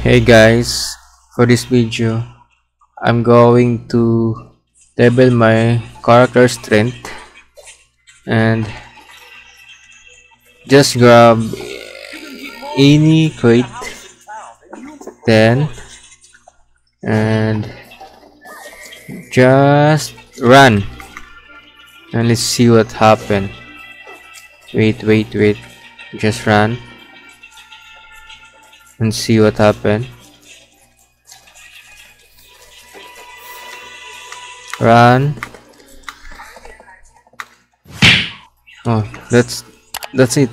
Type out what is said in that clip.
Hey guys, for this video, I'm going to level my character strength and just grab any crate then and just run. And let's see what happened. Wait wait wait. Just run and see what happened. Run. Oh that's that's it